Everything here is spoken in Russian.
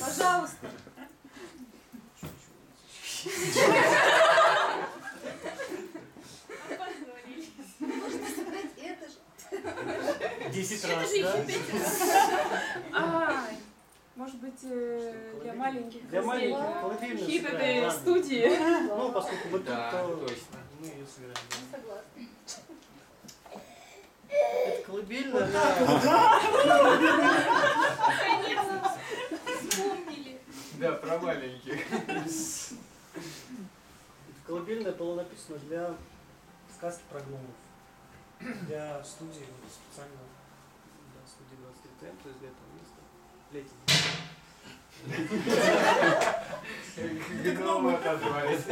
Пожалуйста. Можете сыграть это же. Десять раз, да? А, может быть, э, для маленьких Для маленьких Хит сыграем, этой ладно. студии. Ну, поскольку вы тут, Да, то точно. мы ее сыграем. Согласна. Это колыбельная, да. Вспомнили. Да, про маленьких. Это колыбельная была написана для сказки про гномов. Для студии, специально для студии 23 ТМ, то есть для этого места. Летит. Гномы отозвались.